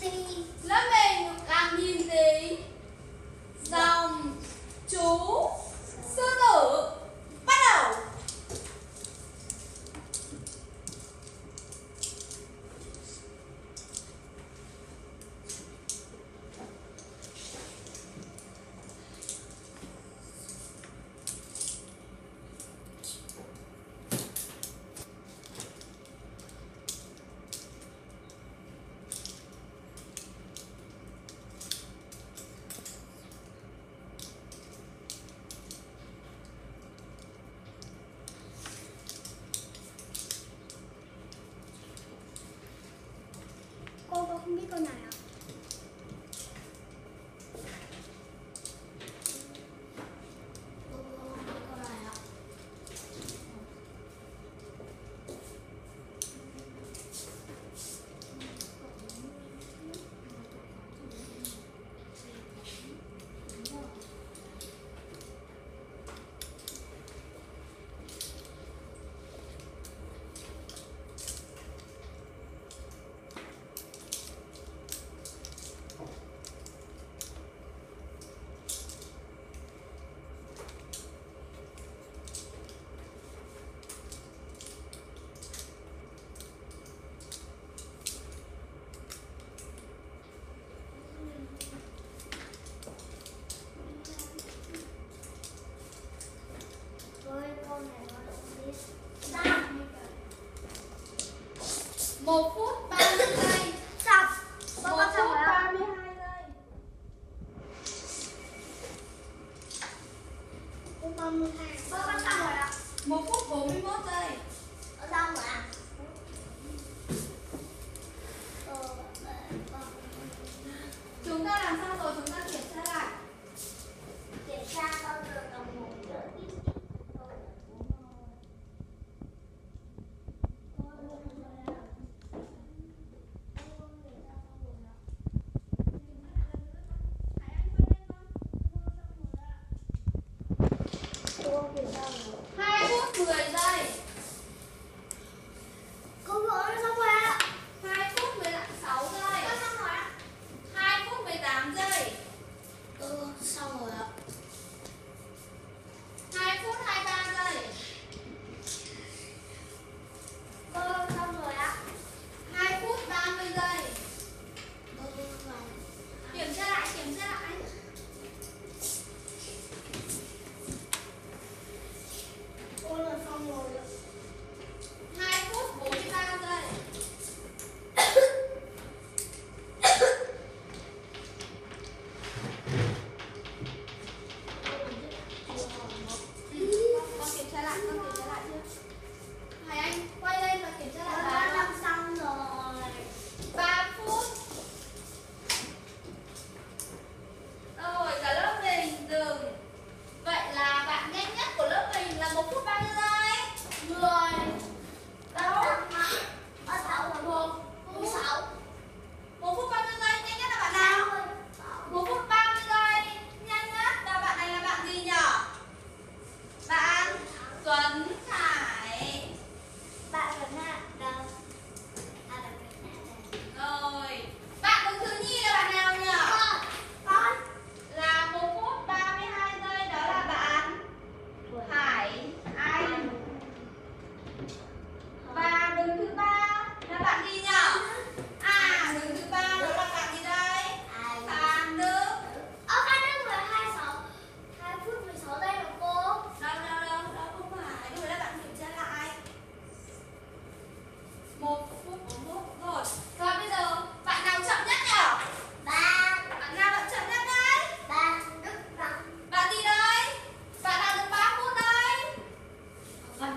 thì lớp mình làm nhìn thấy dòng chú 1 phút 32 Sập 1 phút 32 giây. Phút 32 2 phút 10 giây.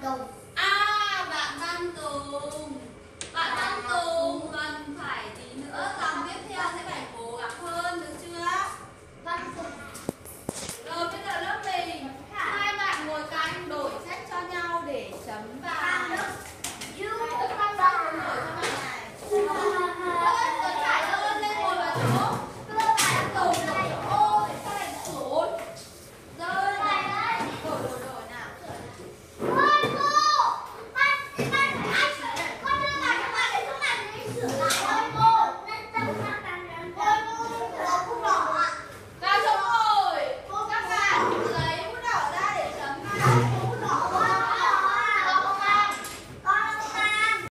Văn Tùng. À bạn Văn Tùng. Bạn Văn Tùng cần phải tí nữa. Dòng tiếp theo sẽ phải cố gắng hơn được chưa? Văn Tùng. Rồi bây giờ lớp mình. Hai bạn ngồi cạnh đổi sách cho nhau để chấm vào. Lớp Đức Văn Tùng. Đổi cho bạn này Ơn, Tuấn Khải ơn, lên ngồi vào chỗ.